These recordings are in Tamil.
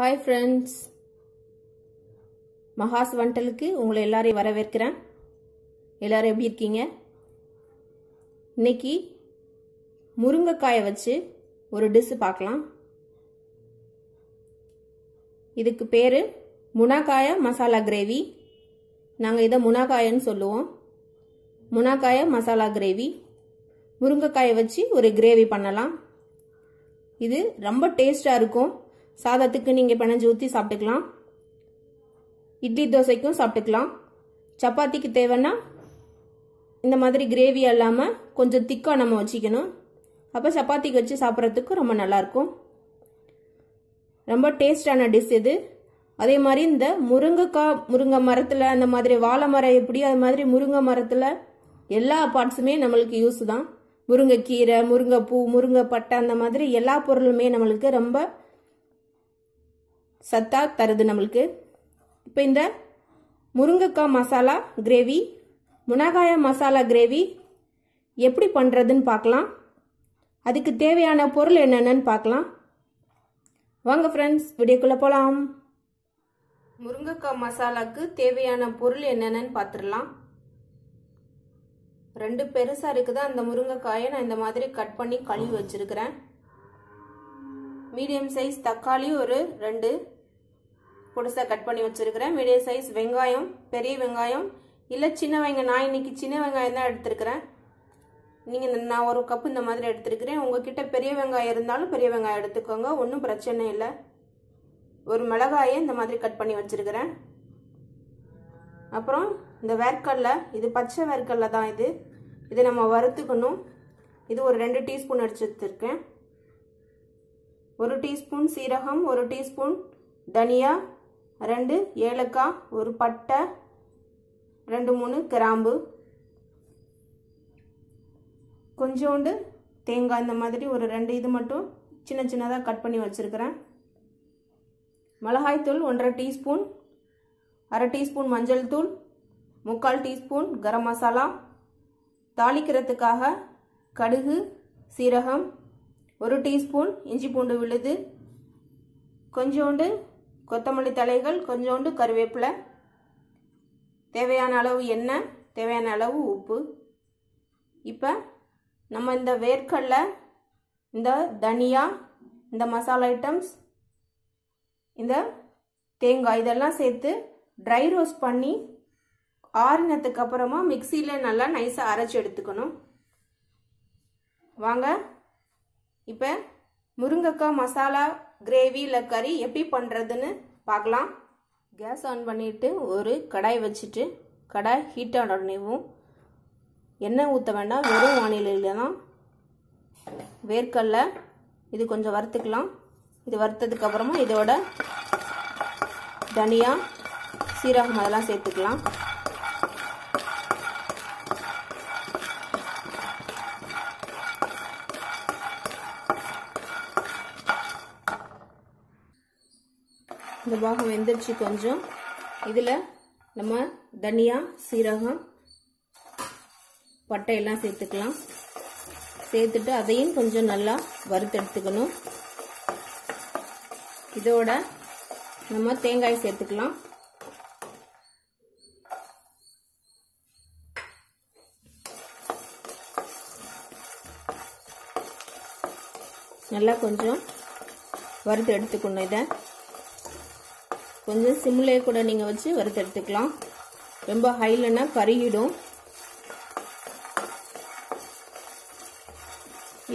ஹாய் ஃப்ரெண்ட்ஸ் மகாஸ் வண்டலுக்கு உங்களை எல்லாரையும் வரவேற்கிறேன். எல்லாரும் எப்படி இருக்கீங்க? இன்னைக்கு முருங்கைக்காயை வச்சு ஒரு டிஷ்ஷு பார்க்கலாம். இதுக்கு பேர் முனாக்காய மசாலா கிரேவி நாங்கள் இதை முனாக்காயன்னு சொல்லுவோம். முனாக்காய மசாலா கிரேவி முருங்கைக்காயை வச்சு ஒரு கிரேவி பண்ணலாம். இது ரொம்ப டேஸ்டாக இருக்கும். சாதத்துக்கு நீங்கள் பிணைஞ்சு ஊற்றி சாப்பிட்டுக்கலாம். இட்லி தோசைக்கும் சாப்பிட்டுக்கலாம். சப்பாத்திக்கு தேவைன்னா இந்த மாதிரி கிரேவி இல்லாமல் கொஞ்சம் திக்காக நம்ம வச்சுக்கணும். அப்போ சப்பாத்திக்கு வச்சு சாப்பிட்றதுக்கு ரொம்ப நல்லாயிருக்கும். ரொம்ப டேஸ்டான டிஷ் இது. அதே மாதிரி இந்த முருங்கைக்காய் முருங்கை மரத்தில் அந்த மாதிரி வாழை மரம் எப்படி அது மாதிரி முருங்கை மரத்தில் எல்லா பார்ட்ஸுமே நம்மளுக்கு யூஸ் தான். முருங்கைக்கீரை முருங்கைப்பூ முருங்கைப்பட்டை அந்த மாதிரி எல்லா பொருளுமே நம்மளுக்கு ரொம்ப சத்தா தருது நம்மளுக்கு. இப்போ இந்த முருங்கைக்காய் மசாலா கிரேவி முனகாய மசாலா கிரேவி எப்படி பண்ணுறதுன்னு பார்க்கலாம். அதுக்கு தேவையான பொருள் என்னென்னு பார்க்கலாம். வாங்க ஃப்ரெண்ட்ஸ் வீடியோக்குள்ளே போகலாம் முருங்கைக்காய் மசாலாவுக்கு தேவையான பொருள் என்னென்னு பார்த்துடலாம். ரெண்டு பெருசாக இருக்குது அந்த முருங்கைக்காயை நான் இந்த மாதிரி கட் பண்ணி கழுவி வச்சுருக்கிறேன். மீடியம் சைஸ் தக்காளி ஒரு ரெண்டு பொடிசாக கட் பண்ணி வச்சுருக்கிறேன். மீடியம் சைஸ் வெங்காயம் பெரிய வெங்காயம் இல்லை சின்ன வெங்காயம். நான் இன்றைக்கி சின்ன வெங்காயம் தான் எடுத்திருக்கிறேன். நீங்கள் நான் ஒரு கப்பு இந்த மாதிரி எடுத்துருக்கிறேன். உங்ககிட்ட பெரிய வெங்காயம் இருந்தாலும் பெரிய வெங்காயம் எடுத்துக்கோங்க. ஒன்றும் பிரச்சனை இல்லை. ஒரு மிளகாயை இந்த மாதிரி கட் பண்ணி வச்சுருக்கிறேன். அப்புறம் இந்த வேர்க்கடலை இது பச்சை வேர்க்கடலை தான் இது. இதை நம்ம வறுத்துக்கணும். இது ஒரு ரெண்டு டீஸ்பூன் அடிச்சு வச்சுருக்கேன். ஒரு டீஸ்பூன் சீரகம் ஒரு டீஸ்பூன் தனியா ரெண்டு ஏலக்காய் ஒரு பட்டை ரெண்டு மூணு கிராம்பு. கொஞ்சோண்டு தேங்காய் இந்த மாதிரி ஒரு ரெண்டு இது மட்டும் சின்ன சின்னதாக கட் பண்ணி வச்சுருக்கிறேன். மிளகாய்த்தூள் ஒன்றரை டீஸ்பூன் அரை டீஸ்பூன் மஞ்சள் தூள் முக்கால் டீஸ்பூன் கரம் மசாலா. தாளிக்கிறதுக்காக கடுகு சீரகம் ஒரு டீஸ்பூன் இஞ்சி பூண்டு விழுது கொஞ்சோண்டு கொத்தமல்லி தலைகள் கொஞ்சோண்டு கருவேப்பிலை தேவையான அளவு எண்ணெய் தேவையான அளவு உப்பு. இப்போ நம்ம இந்த வேர்க்கடலை இந்த தனியா இந்த மசாலா ஐட்டம்ஸ் இந்த தேங்காய் இதெல்லாம் சேர்த்து ட்ரை ரோஸ்ட் பண்ணி ஆறினத்துக்கு அப்புறமா மிக்சியில் நல்லா நைஸாக அரைச்சி எடுத்துக்கணும். வாங்க இப்போ முருங்கைக்காய் மசாலா கிரேவி இல்லை கறி எப்படி பண்ணுறதுன்னு பார்க்கலாம். கேஸ் ஆன் பண்ணிவிட்டு ஒரு கடாய் வச்சுட்டு கடாய் ஹீட் ஆனவுடனேவும் எண்ணெய் ஊற்ற வேண்டாம் வெறும் வானிலையில் தான் வேர்க்கடல இது கொஞ்சம் வறுத்துக்கலாம். இது வறுத்ததுக்கு அப்புறமா இதோட தனியா சீரகம் அதெல்லாம் சேர்த்துக்கலாம். இந்த பாகம் வெந்துருச்சு கொஞ்சம். இதில் நம்ம தனியா சீரகம் பட்டையெல்லாம் சேர்த்துக்கலாம். சேர்த்துட்டு அதையும் கொஞ்சம் நல்லா வறுத்தெடுத்துக்கணும். இதோட நம்ம தேங்காய் சேர்த்துக்கலாம். நல்லா கொஞ்சம் வறுத்து எடுத்துக்கணும் இதை. கொஞ்சம் சிம்லே கூட நீங்கள் வச்சு வறுத்தெடுத்துக்கலாம் ரொம்ப ஹைலன்னா கருகிடும்.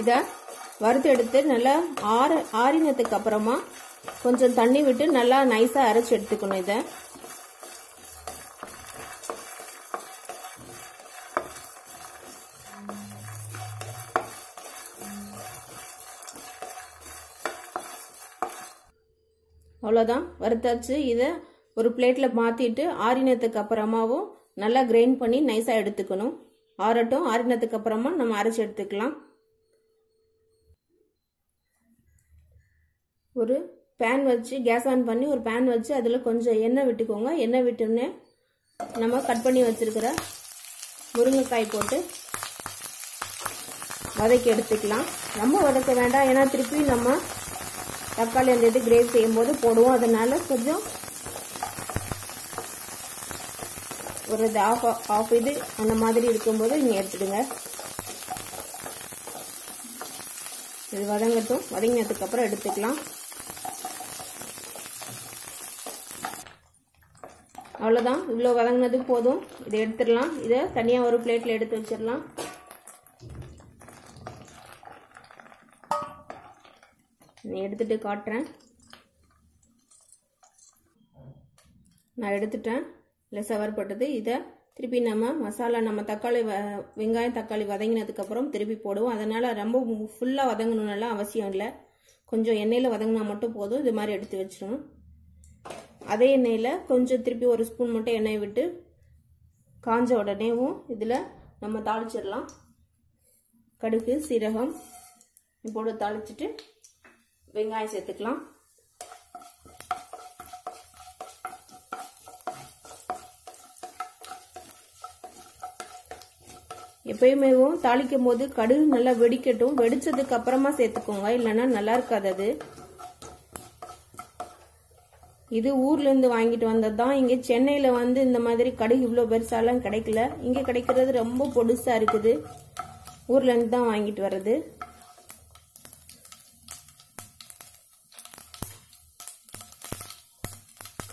இதை வறுத்து எடுத்து நல்லா ஆற ஆறினத்துக்கு அப்புறமா கொஞ்சம் தண்ணி விட்டு நல்லா நைஸாக அரைச்சி எடுத்துக்கணும் இதை. அவ்வளோதான் வறுத்தாச்சு. இதை ஒரு பிளேட்டில் மாற்றிட்டு ஆறினத்துக்கு அப்புறமாவும் நல்லா கிரைண்ட் பண்ணி நைஸாக எடுத்துக்கணும். ஆறட்டும். ஆறினத்துக்கு அப்புறமா நம்ம அரைச்சி எடுத்துக்கலாம். ஒரு பேன் வச்சு கேஸ் ஆன் பண்ணி ஒரு பேன் வச்சு அதில் கொஞ்சம் எண்ணெய் விட்டுக்கோங்க. எண்ணெய் விட்டுனே நம்ம கட் பண்ணி வச்சுருக்கிற முருங்கைக்காய் போட்டு வதக்கி எடுத்துக்கலாம். நம்ம வதக்க வேண்டாம். ஏன்னா திருப்பி நம்ம தக்காளி அந்த இது கிரேவி செய்யும்போது போடுவோம். அதனால கொஞ்சம் ஒரு இது ஆஃப் ஆஃப் இது அந்த மாதிரி இருக்கும்போது நீங்கள் எடுத்துடுங்க. இது வதங்கட்டும். வதங்கினதுக்கப்புறம் எடுத்துக்கலாம். அவ்வளோதான் இவ்வளோ வதங்கினது போதும். இதை எடுத்துடலாம். இதை தனியாக ஒரு பிளேட்டில் எடுத்து வச்சிடலாம். எடுத்துகிட்டு காட்டுறேன். நான் எடுத்துட்டேன். இல்லை சவர்பட்டது இதை திருப்பி நம்ம மசாலா நம்ம தக்காளி வ வெங்காயம் தக்காளி வதங்கினதுக்கப்புறம் திருப்பி போடுவோம். அதனால் ரொம்ப ஃபுல்லாக வதங்கணும்னெல்லாம் அவசியம் இல்லை. கொஞ்சம் எண்ணெயில் வதங்கினா மட்டும் போதும். இது மாதிரி எடுத்து வச்சிடும் அதே எண்ணெயில் கொஞ்சம் திருப்பி ஒரு ஸ்பூன் மட்டும் எண்ணெய் விட்டு காஞ்ச உடனேவும் இதில் நம்ம தாளிச்சிடலாம். கடுகு சீரகம் போட்டு தாளிச்சிட்டு வெங்காயம் சேர்த்துக்கலாம். எப்பயுமே தாளிக்கும் போது கடுகு நல்லா வெடிக்கட்டும். வெடிச்சதுக்கு அப்புறமா சேர்த்துக்கோங்க. இல்லைன்னா நல்லா இருக்காது அது. இது ஊர்ல இருந்து வாங்கிட்டு வந்தது தான் இங்க சென்னையில வந்து இந்த மாதிரி கடுகு இவ்வளோ பெருசாலாம் கிடைக்கல. இங்க கிடைக்கிறது ரொம்ப பொடுசா இருக்குது. ஊர்ல இருந்து தான் வாங்கிட்டு வர்றது.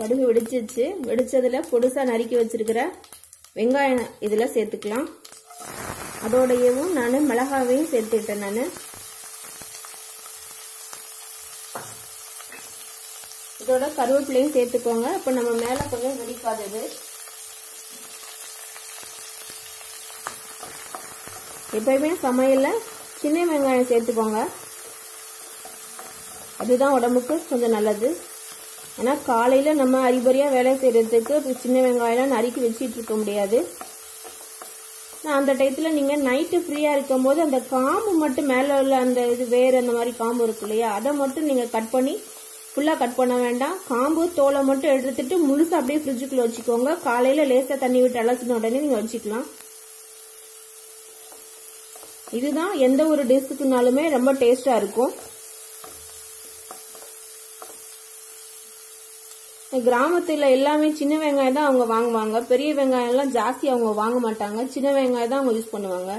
கடுகு வெடிச்சிச்சு வெடிச்சதுல பொடுசா நறுக்கி வச்சிருக்கிற வெங்காயம் இதுல சேர்த்துக்கலாம். அதோடையவும் நான் மிளகாவையும் சேர்த்துக்கிட்டேன் நான். இதோட கருவேப்பிலையும் சேர்த்துக்கோங்க. அப்போ நம்ம மேலே கொஞ்சம் வெடிக்காதது எப்பயுமே சமையலில் சின்ன வெங்காயம் சேர்த்துக்கோங்க. அதுதான் உடம்புக்கு கொஞ்சம் நல்லது. ஏன்னா காலையில் நம்ம அரிபரியாக வேலை செய்கிறதுக்கு சின்ன வெங்காயம்லாம் நறுக்கி வச்சுட்டு இருக்க முடியாது. நான் அந்த டயத்தில் நீங்கள் நைட்டு ஃப்ரீயாக இருக்கும்போது அந்த காம்பு மட்டும் மேலே உள்ள அந்த இது வேறு அந்த மாதிரி காம்பு இருக்கு இல்லையா? அதை மட்டும் நீங்கள் கட் பண்ணி ஃபுல்லாக கட் பண்ண வேண்டாம். காம்பு தோலை மட்டும் எடுத்துட்டு முழுசாக அப்படியே ஃப்ரிட்ஜுக்குள்ளே வச்சுக்கோங்க. காலையில் லேசாக தண்ணி விட்டு அலசின உடனே நீங்கள் வச்சுக்கலாம். இதுதான் எந்த ஒரு டிஷ்ஷுக்குனாலுமே ரொம்ப டேஸ்டாக இருக்கும். கிராமத்தில் எல்லாமே சின்ன வெங்காயம் தான் அவங்க வாங்குவாங்க. பெரிய வெங்காயம் எல்லாம் ஜாஸ்தி அவங்க வாங்க மாட்டாங்க. சின்ன வெங்காயம் தான் அவங்க யூஸ் பண்ணுவாங்க.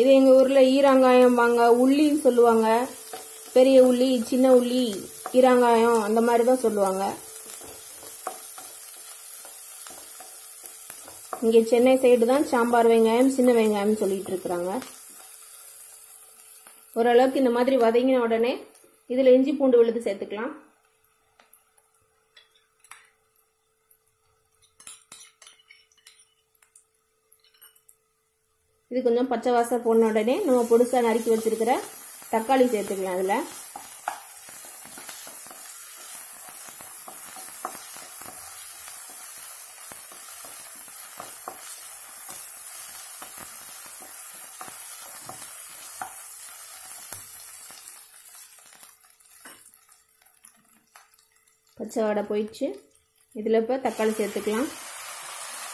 இது எங்க ஊர்ல ஈராங்காயம் வாங்க உள்ளின்னு சொல்லுவாங்க. பெரிய உள்ளி சின்ன உள்ளி ஈரங்காயம் அந்த மாதிரி தான் சொல்லுவாங்க. இங்க சென்னை சைடு தான் சாம்பார் வெங்காயம் சின்ன வெங்காயம் சொல்லிட்டு இருக்கிறாங்க. ஓரளவுக்கு இந்த மாதிரி வதங்கின உடனே இதில் இஞ்சி பூண்டு விழுது சேர்த்துக்கலாம். இது கொஞ்சம் பச்சை வாசம் போன உடனே நம்ம பொடுசா நறுக்கி வச்சிருக்கிற தக்காளி சேர்த்துக்கலாம் அதில் பச்சை வடை போயிடுச்சு. இதில் இப்போ தக்காளி சேர்த்துக்கலாம்.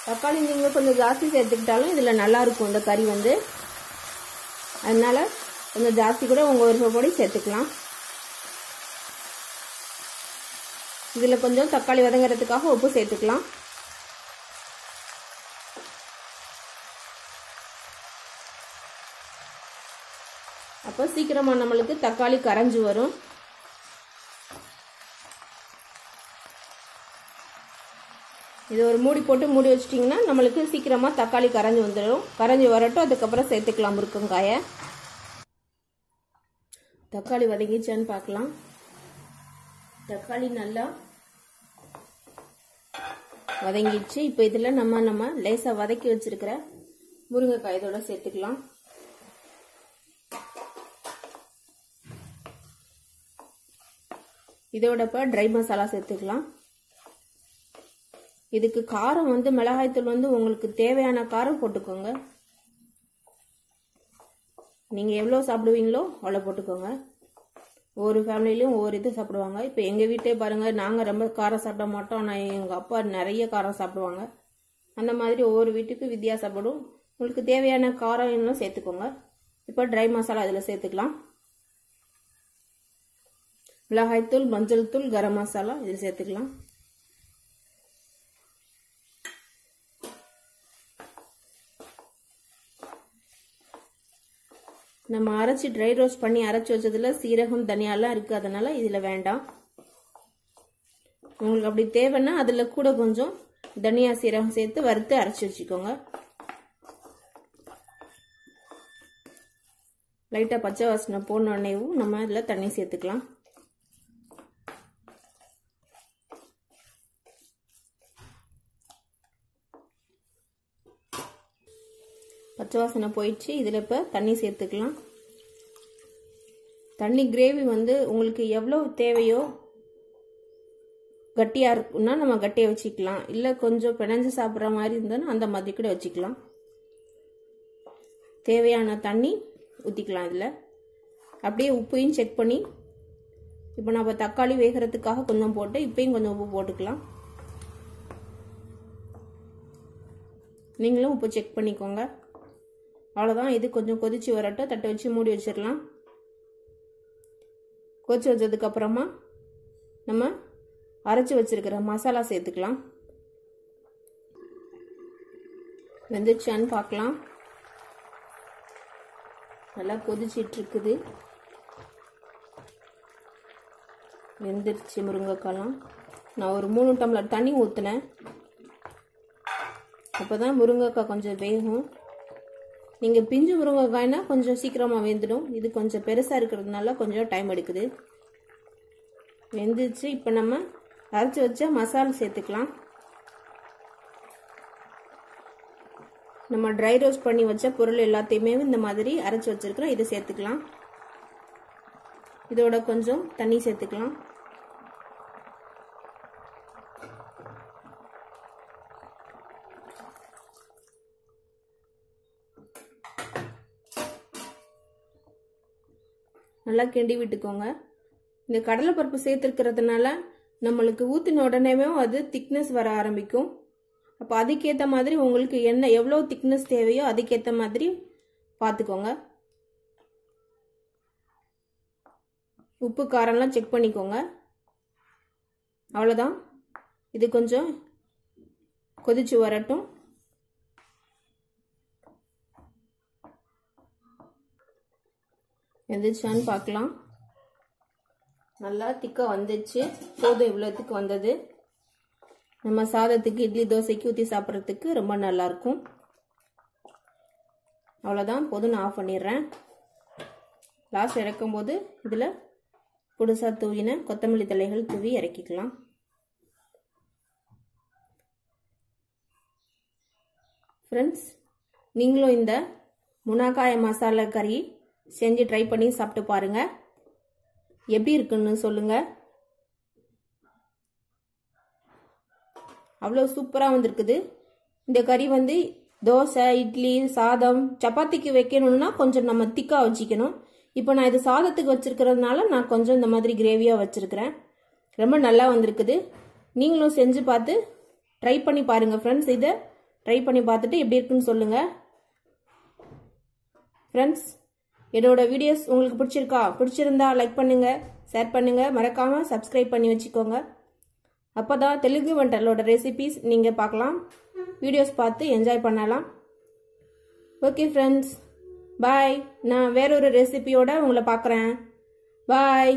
தக்காளி நீங்கள் கொஞ்சம் ஜாஸ்தி சேர்த்துக்கிட்டாலும் இதில் நல்லாயிருக்கும் இந்த கறி வந்து. அதனால் கொஞ்சம் ஜாஸ்தி கூட உங்கள் விருப்பப்படி சேர்த்துக்கலாம். இதில் கொஞ்சம் தக்காளி வதங்குறதுக்காக உப்பு சேர்த்துக்கலாம். அப்போ சீக்கிரமாக நம்மளுக்கு தக்காளி கரைஞ்சி வரும். இது ஒரு மூடி போட்டு மூடி வச்சிட்டிங்கன்னா நம்மளுக்கு சீக்கிரமாக தக்காளி கரைஞ்சி வந்துடும் கரைஞ்சி வரட்டும் அதுக்கப்புறம் சேர்த்துக்கலாம் முருக்கங்காயை தக்காளி வதங்கிச்சான்னு பார்க்கலாம். தக்காளி நல்லா வதங்கிடுச்சு. இப்போ இதில் நம்ம நம்ம லேசாக வதக்கி வச்சிருக்கிற முருங்கைக்காய் இதோட சேர்த்துக்கலாம். இதோட இப்போ ட்ரை மசாலா சேர்த்துக்கலாம். இதுக்கு காரம் வந்து மிளகாய்த்தூள் வந்து உங்களுக்கு தேவையான காரம் போட்டுக்கோங்க. நீங்கள் எவ்வளோ சாப்பிடுவீங்களோ அவ்வளோ போட்டுக்கோங்க. ஒவ்வொரு ஃபேமிலிலையும் ஒவ்வொரு இது சாப்பிடுவாங்க. இப்போ எங்கள் வீட்டே பாருங்கள் நாங்கள் ரொம்ப காரம் சாப்பிட மாட்டோம். ஆனால் எங்கள் அப்பா நிறைய காரம் சாப்பிடுவாங்க. அந்த மாதிரி ஒவ்வொரு வீட்டுக்கும் வித்தியாசப்படும் உங்களுக்கு தேவையான காரம் இன்னும் சேர்த்துக்கோங்க. இப்போ ட்ரை மசாலா இதில் சேர்த்துக்கலாம். மிளகாய்த்தூள் மஞ்சள் தூள் கரம் மசாலா இதில் சேர்த்துக்கலாம். நம்ம அரைச்சி ட்ரை ரோஸ்ட் பண்ணி அரைச்சி வச்சதுல சீரகம் தனியாலாம் இருக்குது அதனால இதில் வேண்டாம். உங்களுக்கு அப்படி தேவைன்னா அதில் கூட கொஞ்சம் தனியா சீரகம் சேர்த்து வறுத்து அரைச்சி வச்சுக்கோங்க. லைட்டாக பச்சை வாசனை போனோடனேவும் நம்ம இதில் தண்ணி சேர்த்துக்கலாம். பச்சை வாசனை போயிடுச்சு. இதில் இப்போ தண்ணி சேர்த்துக்கலாம். தண்ணி கிரேவி வந்து உங்களுக்கு எவ்வளோ தேவையோ கட்டியாக இருக்குன்னா நம்ம கட்டியாக வச்சுக்கலாம். இல்லை கொஞ்சம் பிணைஞ்சு சாப்பிட்ற மாதிரி இருந்ததுன்னா அந்த மாதிரி கூட வச்சுக்கலாம். தேவையான தண்ணி ஊற்றிக்கலாம் இதில். அப்படியே உப்பையும் செக் பண்ணி இப்போ நம்ம தக்காளி வேகிறதுக்காக கொஞ்சம் போட்டு இப்பையும் கொஞ்சம் உப்பு போட்டுக்கலாம். நீங்களும் உப்பு செக் பண்ணிக்கோங்க. அவ்வளோதான் இது கொஞ்சம் கொதிச்சு வரட்டும். தட்டை வச்சு மூடி வச்சிடலாம். கொதிச்சு வச்சதுக்கப்புறமா நம்ம அரைச்சி வச்சிருக்கிற மசாலா சேர்த்துக்கலாம். வெந்துச்சான்னு பார்க்கலாம். நல்லா கொதிச்சிட்டு இருக்குது. வெந்துருச்சு முருங்கைக்காலாம் நான் ஒரு மூணு டம்ளர் தண்ணி ஊற்றினேன் அப்போ தான் முருங்கைக்காய் கொஞ்சம் வேகும். நீங்கள் பிஞ்சு முருங்கைக்காய்னா கொஞ்சம் சீக்கிரமாக வெந்துடும். இது கொஞ்சம் பெருசாக இருக்கிறதுனால கொஞ்சம் டைம் எடுக்குது. வெந்துச்சு. இப்போ நம்ம அரைச்சி வச்ச மசாலா சேர்த்துக்கலாம். நம்ம ட்ரை ரோஸ்ட் பண்ணி வச்ச பொருள் எல்லாத்தையுமே இந்த மாதிரி அரைச்சி வச்சிருக்கிறோம். இதை சேர்த்துக்கலாம். இதோட கொஞ்சம் தண்ணி சேர்த்துக்கலாம். நல்லா கிண்டி விட்டுக்கோங்க. இந்த கடலைப்பருப்பு சேர்த்துருக்கிறதுனால நம்மளுக்கு ஊற்றின உடனேவே அது திக்னஸ் வர ஆரம்பிக்கும். அப்போ அதுக்கேற்ற மாதிரி உங்களுக்கு என்ன எவ்வளோ திக்னஸ் தேவையோ அதுக்கேற்ற மாதிரி பார்த்துக்கோங்க உப்பு காரம்லாம் செக் பண்ணிக்கோங்க. அவ்வளோதான் இது கொஞ்சம் கொதிச்சு வரட்டும். எந்திரிச்சான்னு பார்க்கலாம். நல்லா திக்காக வந்துச்சு போதும் இவ்வளோத்துக்கு வந்தது. நம்ம சாதத்துக்கு இட்லி தோசைக்கு ஊற்றி சாப்பிட்றதுக்கு ரொம்ப நல்லாயிருக்கும் அவ்வளோதான் போதும் நான் ஆஃப் பண்ணிடுறேன். லாஸ்ட் இறக்கும்போது இதில் புதுசாக தூவின கொத்தமல்லி தலைகள் தூவி இறக்கிக்கலாம். ஃப்ரெண்ட்ஸ் நீங்களும் இந்த முனாக்காய மசாலா கறி செஞ்சு ட்ரை பண்ணி சாப்பிட்டு பாருங்க. எப்படி இருக்குன்னு சொல்லுங்க. அவ்வளோ சூப்பராக வந்திருக்குது. இந்த கறி வந்து தோசை இட்லி சாதம் சப்பாத்திக்கு வைக்கணும்னா கொஞ்சம் நம்ம திக்காக வச்சுக்கணும். இப்போ நான் இது சாதத்துக்கு வச்சிருக்கிறதுனால நான் கொஞ்சம் இந்த மாதிரி கிரேவியாக வச்சிருக்கிறேன். ரொம்ப நல்லா வந்திருக்குது. நீங்களும் செஞ்சு பார்த்து ட்ரை பண்ணி பாருங்கள் ஃப்ரெண்ட்ஸ் இதை ட்ரை பண்ணி பார்த்துட்டு எப்படி இருக்குன்னு சொல்லுங்கள் ஃப்ரெண்ட்ஸ் என்னோட வீடியோஸ் உங்களுக்கு பிடிச்சிருக்கா? பிடிச்சிருந்தா லைக் பண்ணுங்க ஷேர் பண்ணுங்க. மறக்காம சப்ஸ்கிரைப் பண்ணி வச்சுக்கோங்க. அப்போதான் தெலுங்கு வண்டலோட ரெசிபிஸ் நீங்கள் பார்க்கலாம். வீடியோஸ் பார்த்து என்ஜாய் பண்ணலாம். ஓகே ஃப்ரெண்ட்ஸ் பாய் நான் வேறொரு ரெசிபியோட உங்களை பார்க்குறேன். பாய்